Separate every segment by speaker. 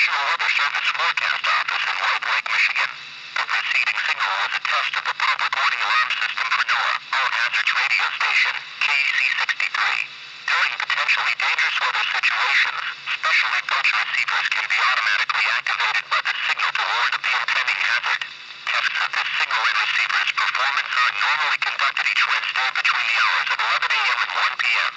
Speaker 1: Weather Service Forecast Office in White Lake, Michigan. The preceding signal was a test of the public warning alarm system for NOAA, All Hazards Radio Station, KEC 63. During potentially dangerous weather situations, specially built receivers can be automatically activated by the signal to warn of the impending hazard. Tests of this signal and receiver's performance are normally conducted each Wednesday between the hours of 11 a.m. and 1 p.m.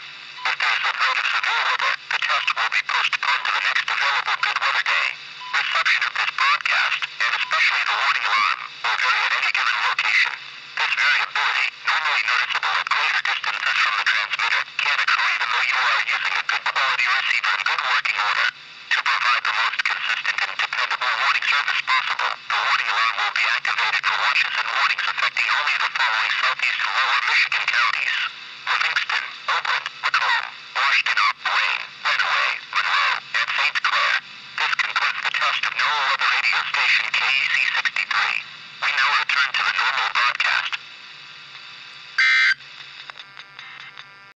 Speaker 1: If there is a threat of severe weather, the test will be postponed to the next available good weather day. Reception of this broadcast, and especially the warning alarm, will vary at any given location. This variability, normally noticeable at greater distances from the transmitter, can occur even though you are using a good quality receiver in good working order. To provide the most consistent and dependable warning service possible, the warning alarm will be activated for watches and warnings affecting only the following southeast and lower Michigan counties. Livingston, Oakland, Macomb, Washtenaw, Wayne, Lenawee, Monroe, and St. Clair. This concludes the test of NOAA Weather Radio Station KEC 63.